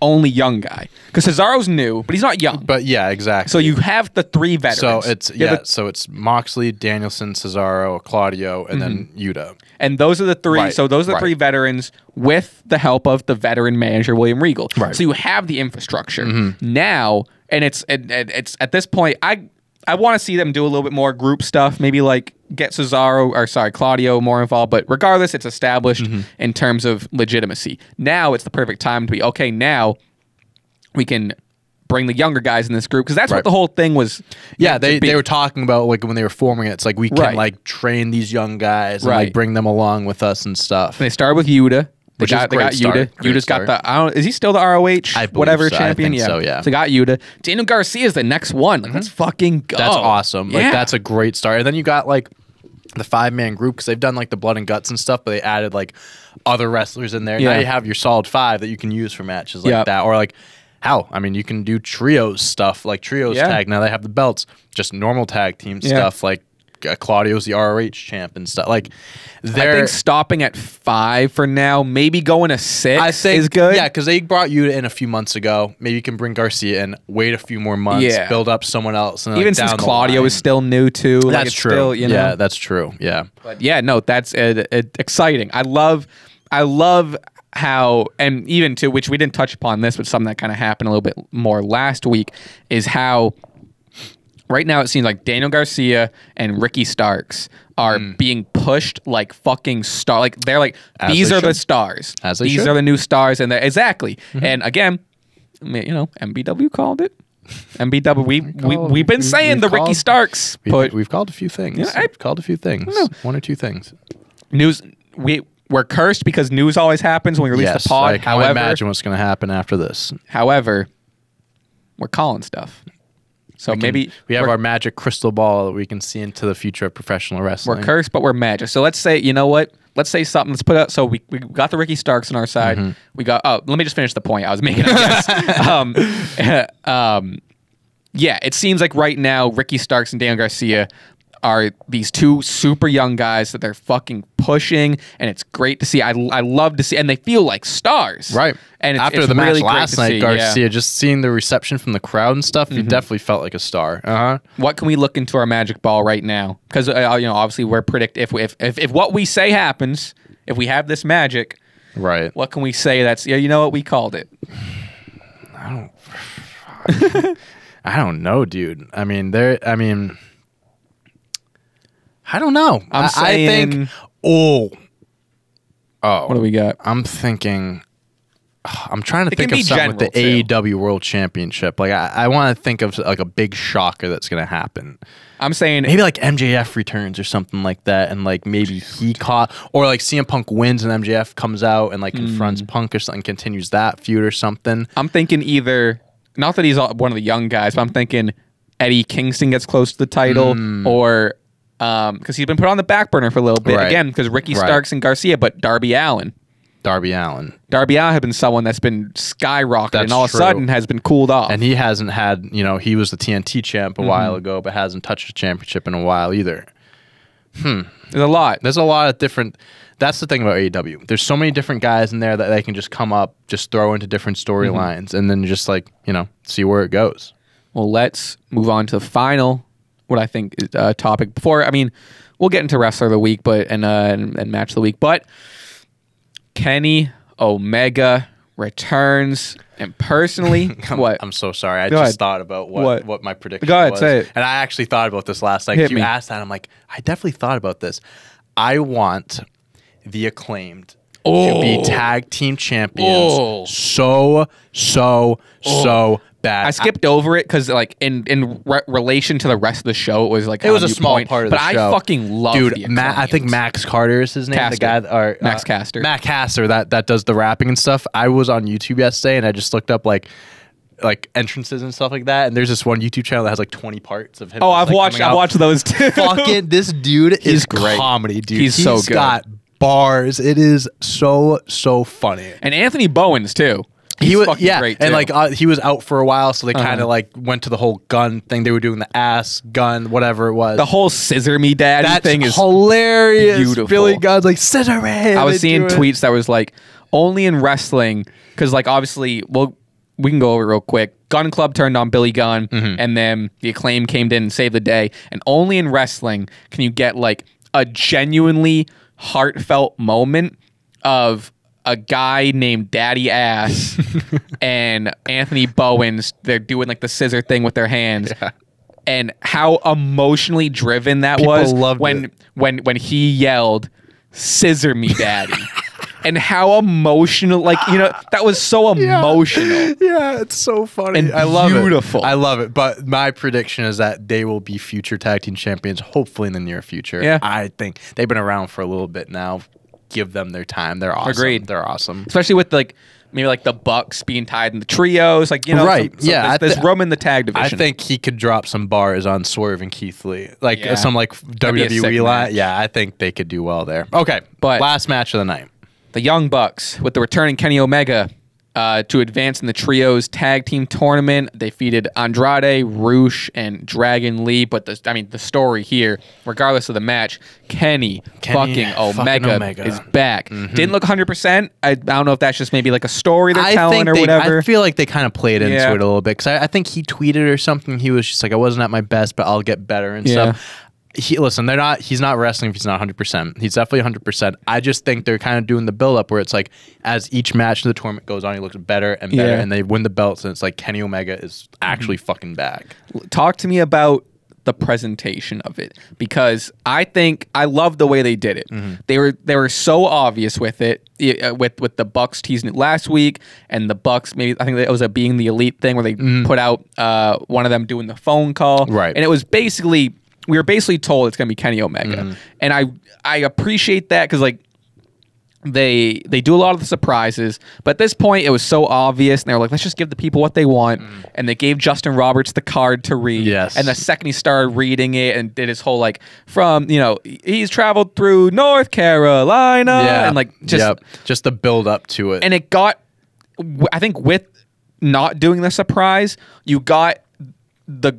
only young guy because Cesaro's new, but he's not young. But yeah, exactly. so you have the three veterans. So it's You yeah. the- so it's Moxley, Danielson, Cesaro, Claudio, and then Yuta. and those are the three. Right, So those are the right. three veterans with the help of the veteran manager William Regal. Right. Mm-hmm. So you have the infrastructure now, and it's and, and it's at this point I. I want to see them do a little bit more group stuff, maybe like get Cesaro or sorry Claudio more involved. But regardless, it's established Mm-hmm. in terms of legitimacy. Now it's the perfect time to be okay. Now we can bring the younger guys in this group because that's what the whole thing was. Yeah, they, they were talking about like when they were forming it. It's like we can Right. like train these young guys and Right. like bring them along with us and stuff. They started with Yuta. They Which got, they great got. Yuta. Great Yuta's got the. I don't. Is he still the ROH whatever so. Champion? yeah. so, yeah. So got Yuta. Daniel Garcia is the next one. Like, let's fucking go. That's awesome. Like Yeah. that's a great start. And then you got like the five man group because they've done like the blood and guts and stuff, but they added like other wrestlers in there. Yeah. Now you have your solid five that you can use for matches like Yep. that, or like. how I mean, you can do trios stuff like trios Yeah. tag. Now they have the belts, just normal tag team Yeah. stuff like uh, Claudio's the ROH champ and stuff. Like, I they're think stopping at five for now, maybe going to six I think is good. Yeah, because they brought you in a few months ago. Maybe you can bring Garcia in, wait a few more months, Yeah. build up someone else. And, like, Even since Claudio line. is still new too. that's it's true. Still, you know, Yeah, that's true. Yeah, But yeah, no, that's uh, uh, exciting. I love, I love how, and even to which we didn't touch upon this, but something that kind of happened a little bit more last week is how. Right now, it seems like Daniel Garcia and Ricky Starks are hmm. being pushed like fucking star. Like they're like As these they are the stars. As they these should. Are the new stars, and they're exactly. Mm-hmm. And again, I mean, you know, MBW called it. MBW, we, we, we've been we- saying we've the Ricky called- Starks, we've, but we've called a few things. Yeah, I- we've called a few things. One or two things. news we we're cursed because news always happens when we release yes, the pod. I can however, imagine what's going to happen after this. however, we're calling stuff. So maybe we have our magic crystal ball that we can see into the future of professional wrestling. we're cursed, but we're magic. So let's say you know what let's say something. Let's put out. So we, we got the Ricky Starks on our side. Mm-hmm. We got. Oh, let me just finish the point I was making. I guess. um, um, yeah, it seems like right now Ricky Starks and Dan Garcia are these two super young guys that they're fucking pushing, and it's great to see. I, I love to see, and they feel like stars, Right. And it's, after it's the match really great last night, see, yeah. Garcia just seeing the reception from the crowd and stuff, he definitely felt like a star. Uh huh. What can we look into our magic ball right now? Because uh, you know, obviously, we're predict if, if if if what we say happens, if we have this magic, Right. what can we say? That's yeah, you know what we called it. I don't. I don't know, dude. I mean, there. I mean, I don't know. I'm I, I saying- think. Oh. Oh. What do we got? I'm thinking. I'm trying to It think of something with the too. AEW World Championship. Like I, I want to think of like a big shocker that's gonna happen. I'm saying Maybe like MJF returns or something like that, and like maybe he caught, or like CM Punk wins and MJF comes out and like confronts Mm. Punk or something, continues that feud or something. I'm thinking either not that he's one of the young guys, but I'm thinking Eddie Kingston gets close to the title, or because he's been put on the back burner for a little bit Right. again because Ricky Right. Starks and Garcia, but Darby Allin. Darby Allin, Darby Allin has been someone that's been skyrocketed That's and all of a sudden has been cooled off. and he hasn't had, you know, he was the TNT champ a Mm-hmm. while ago, but hasn't touched a championship in a while either. Hmm. There's a lot. There's a lot of different. That's the thing about AEW. There's so many different guys in there that they can just come up, just throw into different storylines, and then just like you know, see where it goes. Well, let's move on to the final. What I think is uh, topic before. I mean, we'll get into wrestler of the week, but and uh, and, and match of the week. But Kenny Omega returns, and personally, what I'm so sorry. I Go just ahead. thought about what, What? what my prediction Go ahead, was. say it. And I actually thought about this last night. Hit you me. asked that. I'm like, I definitely thought about this. I want the acclaimed oh. to be tag team champions Oh. so, so, so bad. I skipped over it because like in in re- relation to the rest of the show, it was like It was a small point, part of but the I fucking love Dude, the Matt, I think Max Carter is his name. Caster. The guy, that, or, Max uh, Caster. Max Caster, that that does the rapping and stuff. I was on YouTube yesterday and I just looked up like like entrances and stuff like that. And there's this one YouTube channel that has like 20 parts of him. Oh, I've like, watched. I've watched those too. Fucking this dude He's is great. comedy, dude. He's so good. got bars. It is so so funny. and Anthony Bowens too. He's he was fucking yeah, great and too. like uh, he was out for a while, so they kind Uh-huh. of like went to the whole gun thing. They were doing the ass gun, whatever it was. the whole scissor me daddy That thing is hilarious. beautiful. Billy Gunn's like scissor man. I was seeing it. tweets that was like only in wrestling because like obviously well we can go over it real quick. Gunn Club turned on Billy Gunn, Mm-hmm. and then the acclaim came in and saved the day. And only in wrestling can you get like a genuinely heartfelt moment of a guy named Daddy Ass and Anthony Bowens. They're doing like the scissor thing with their hands. And how emotionally driven that People was when it. when when he yelled scissor me daddy and how emotional like you know that was so emotional Yeah, it's so funny. And I love beautiful. it. I love it. But my prediction is that they will be future tag team champions, hopefully in the near future. Yeah. I think they've been around for a little bit now. Give them their time. They're awesome. Agreed. They're awesome. especially with like maybe like the bucks being tied in the trios like you know Right, some- some- yeah, I there's, thi- there's room in the tag division. I think he could drop some bars on Swerve and Keith Lee, like Yeah. some like be a WWE line. Yeah, I think they could do well there. Okay, But- last match of the night. the young bucks with the returning kenny omega uh, to advance in the trios tag team tournament they defeated andrade Rush and dragon lee but the, i mean the story here regardless of the match kenny, Kenny fucking, fucking omega, Omega. Mm-hmm. is back didn't look 100% I, I don't know if that's just maybe like a story they're I telling or they, whatever I feel like they kind of played into Yeah. it a little bit because I, I think he tweeted or something. He was just like, "I wasn't at my best, but I'll get better and Yeah. stuff." He listen, they're not. He's not wrestling if he's not 100. percent He's definitely 100. percent I just think they're kind of doing the build up where it's like as each match in the tournament goes on, he looks better and better, Yeah. and they win the belts, and it's like Kenny Omega is actually fucking back. talk to me about the presentation of it because I think I love the way they did it. Mm-hmm. They were they were so obvious with it uh, with with the Bucks teasing it last week and the Bucks maybe I think it was a being the elite thing where they put out uh, one of them doing the phone call. Right. and it was basically we were basically told it's going to be Kenny Omega Mm-hmm. and I I appreciate that because like they they do a lot of the surprises, but at this point it was so obvious, and they were like, let's just give the people what they want, and they gave Justin Roberts the card to read. Mm. Yes. and the second he started reading it and did his whole like from you know he's traveled through North Carolina, and like just yep. just the build up to it. and it got I think with not doing the surprise you got the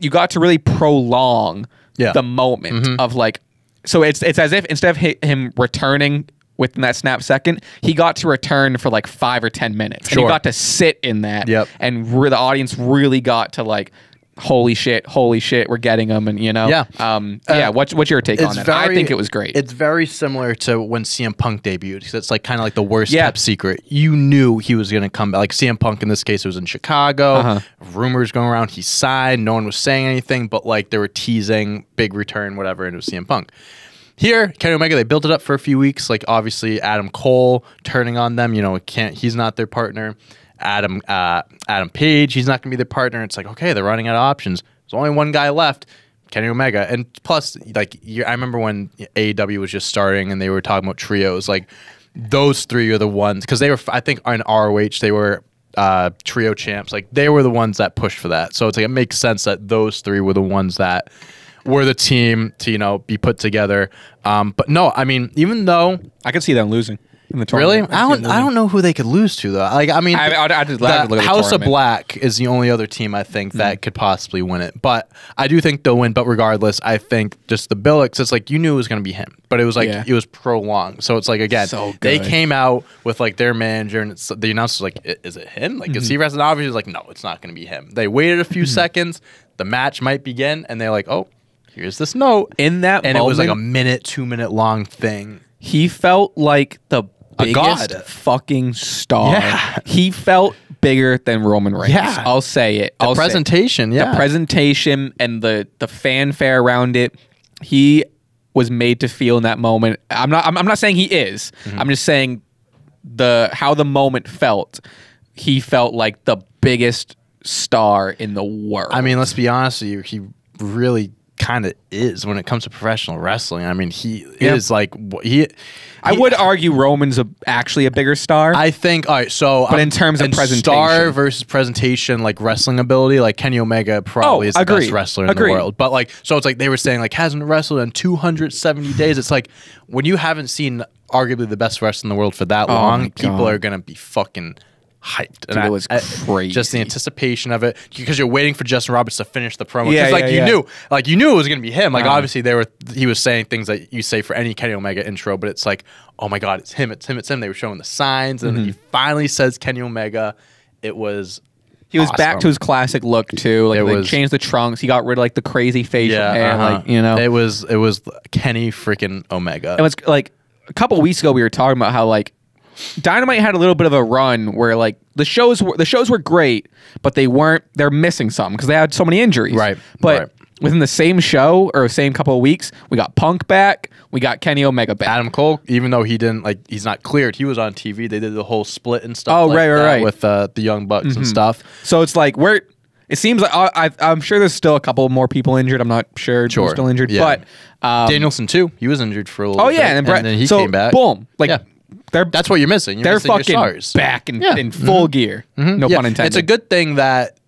you got to really prolong Yeah. the moment mm-hmm. of like so it's it's as if instead of hi- him returning within that snap second he got to return for like five or ten minutes and Sure. he got to sit in that Yep. and re- the audience really got to like holy shit holy shit we're getting them, and you know Yeah. um Uh, yeah what's what's your take on it i think it was great It's very similar to when CM Punk debuted because it's like kind of like the worst Yeah. kept secret. You knew he was going to come back. Like CM Punk in this case it was in Chicago. Uh-huh. Rumors going around he signed. No one was saying anything, but like they were teasing big return, whatever, and it was CM Punk. Here, Kenny Omega, they built it up for a few weeks. Like obviously Adam Cole turning on them. You know, can't he's not their partner. Adam uh, Adam Page, he's not going to be their partner. It's like okay, they're running out of options. There's only one guy left. Kenny Omega, and plus, like you I remember when AEW was just starting, and they were talking about trios. Like those three are the ones because they were, I think, on ROH they were uh, trio champs. Like they were the ones that pushed for that. So it's like it makes sense that those three were the ones that were the team to you know be put together. Um, but no, I mean, even though i could see them losing in the really. I don't, I don't know who they could lose to though. Like I mean, I- I'd- I'd just- the I'd have to look at the House of. Black is the only other team I think that could possibly win it. But I do think they'll win. But regardless, I think just the Billix. It's like you knew it was going to be him, but it was like Yeah. it was prolonged. So it's like again, So they came out with like their manager, and it's, the announcer's like, "Is it him? Like Mm-hmm. is he wrestling?" Obviously, like no, it's not going to be him. They waited a few seconds. The match might begin, and they're like, "Oh." Here's this note In that and it was like a minute, two minute long thing. He felt like the biggest god. fucking star. Yeah. He felt bigger than Roman Reigns. Yeah. I'll say it. The I'll say it. presentation, yeah. The presentation and the the fanfare around it. He was made to feel in that moment. I'm not. I'm, I'm not saying he is. Mm-hmm. I'm just saying the how the moment felt. He felt like the biggest star in the world. I mean, let's be honest with you. He really kind of is when it comes to professional wrestling. I mean, he Yeah. is like wh- he. I he- would argue Roman's a, actually a bigger star. I think. All right. So, But in terms of presentation, star versus presentation, like wrestling ability, like Kenny Omega probably Oh, is the agreed. best wrestler in Agreed. the world. But like, so it's like they were saying like hasn't wrestled in 270 days. It's like when you haven't seen arguably the best wrestler in the world for that Oh long, people are gonna be fucking hyped. Dude, it was crazy. Just the anticipation of it because you're waiting for Justin Roberts to finish the promo. Yeah, Because like yeah, you yeah. knew, like you knew it was gonna be him. Like Uh-huh. obviously they were. He was saying things that you say for any Kenny Omega intro, but it's like, oh my god, it's him, it's him, it's him. They were showing the signs, and Mm-hmm. he finally says Kenny Omega. It was. He was back to his classic look too. Like It they was- changed the trunks. He got rid of like the crazy facial Yeah, hair. uh-huh. Like you know, it was it was Kenny freaking Omega. it was like a couple weeks ago we were talking about how like Dynamite had a little bit of a run where like the shows were the shows were great, but they weren't. They're missing something because they had so many injuries. Right, But right. within the same show or same couple of weeks, we got Punk back. We got Kenny Omega back. Adam Cole, even though he didn't like, he's not cleared. He was on TV. They did the whole split and stuff. Oh, like right, right, that right. Mm-hmm. With uh, the Young Bucks and stuff. So it's like we're. It seems like I, I, I'm sure there's still a couple more people injured. I'm not sure. who's Sure, Still injured, yeah. but um, Danielson too. He was injured for a little. Oh bit, yeah, and then, Brett, then he so, came back. Boom! Like Yeah. They're That's what you're missing. You're they're missing your fucking stars. back in, Yeah. In full mm-hmm. gear. Mm-hmm. No Yeah, pun intended. It's a good thing that.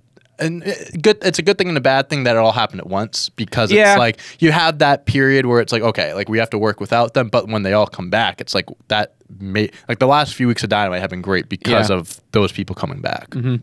And uh, good, it's a good thing and a bad thing that it all happened at once because Yeah. it's like you have that period where it's like okay, like we have to work without them, but when they all come back, it's like that. May, like the last few weeks of Dynamite have been great because Yeah. of those people coming back. Mm-hmm.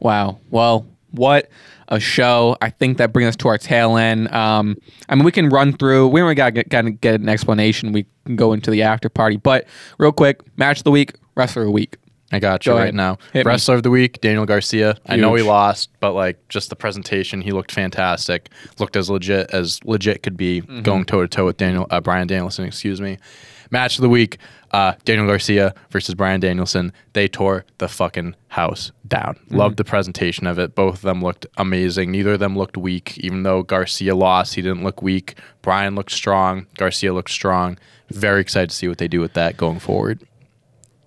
Wow. Well, what a show! I think that brings us to our tail end. Um, I mean, we can run through. We don't got to get, get an explanation. We can go into the after party. But real quick, match of the week, wrestler of the week. I got you Go right now. Hit me. Wrestler of the week, Daniel Garcia. I know he lost, but like just the presentation, he looked fantastic. Looked as legit as legit could be, Mm-hmm. going toe to toe with Daniel uh, Bryan Danielson. Excuse me. Match of the week, uh, Daniel Garcia versus Bryan Danielson. They tore the fucking house down. Mm-hmm. Loved the presentation of it. Both of them looked amazing. Neither of them looked weak. Even though Garcia lost, he didn't look weak. Brian looked strong. Garcia looked strong. Very excited to see what they do with that going forward.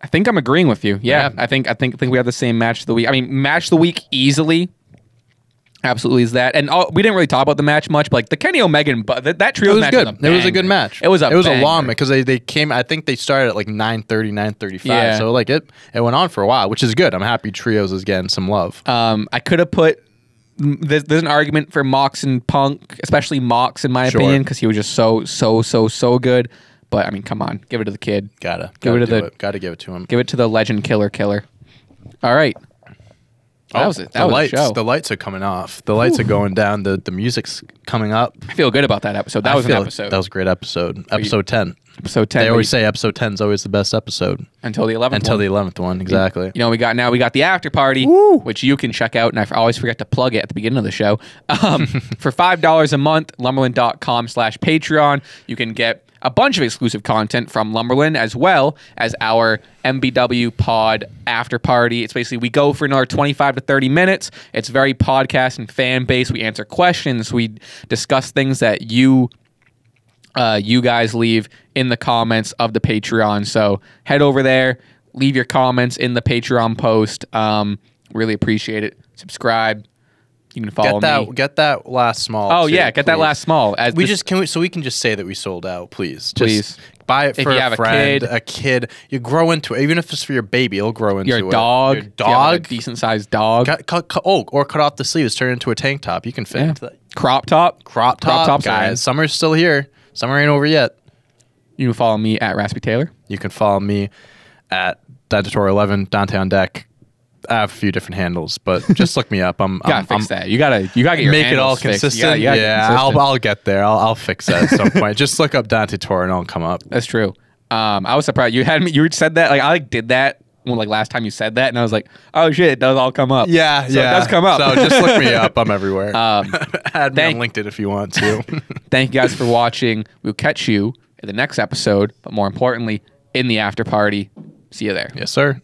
I think I'm agreeing with you. Yeah, Yeah. I think I think I think we have the same match of the week. I mean, match of the week easily. Absolutely is that. And all, we didn't really talk about the match much, but like the Kenny Omega, but that, that trio It was match good. Was a it was a good match. It was a it was a banger. long because they, they came. I think they started at like 9.30, 9.35. Yeah. So like it it went on for a while, which is good. I'm happy trios is getting some love. Um, I could have put. There's, there's an argument for Mox and Punk, especially Mox in my Sure. opinion, because he was just so so so so good. But I mean, come on, give it to the kid. gotta give gotta it to the- it. Gotta give it to him. Give it to the legend killer killer. All right. That was it. That the was lights. The lights are coming off. The lights are going down. The the music's coming up. I feel good about that episode. That I was an episode. That was a great episode. Episode ten. episode ten. They always you- say episode 10 is always the best episode until the eleventh. until the eleventh one. Exactly. You know, we got now we got the after party, which you can check out, and I always forget to plug it at the beginning of the show. Um, for five dollars a month, lumberlend.com slash Patreon, you can get a bunch of exclusive content from Lumberlend as well as our MBW pod after party. It's basically we go for another 25 to 30 minutes. It's very podcast and fan based. We answer questions, we discuss things that you uh, you guys leave in the comments of the Patreon. So head over there, leave your comments in the Patreon post. Um, really appreciate it. Subscribe. You can follow Get that. me. Get that last small. oh too, yeah, get that last small. As We just can we so we can just say that we sold out, please. Just Please. buy it for a have a friend, kid- a kid. You grow into it, even if it's for your baby. It'll grow into your it. dog, Your if you have, like, dog. a decent sized dog, Cut, cut, cut, oh, or cut off the sleeves, turn it into a tank top. You can fit Yeah. into that. crop top, Crop top, Crop tops are in. guys. Summer's still here. Summer ain't over yet. You can follow me at Raspy Taylor. You can follow me at Dentator Eleven Dante on deck. I have a few different handles, but just look me up. I'm, You gotta I'm, fix I'm that. You gotta you gotta get your make it all fixed. consistent. You gotta- you gotta yeah, consistent. I'll I'll get there. I'll I'll fix that at some point. Just look up Dante Tor and it'll come up. That's true. Um, I was surprised you had me. You said that like I like did that when like last time you said that, and I was like, oh shit, it does all come up. Yeah, So yeah. it does come up. So just look me up. I'm everywhere. Um, Add me thank- on LinkedIn if you want to. Thank you guys for watching. We'll catch you in the next episode, but more importantly, in the after party. See you there. yes, sir.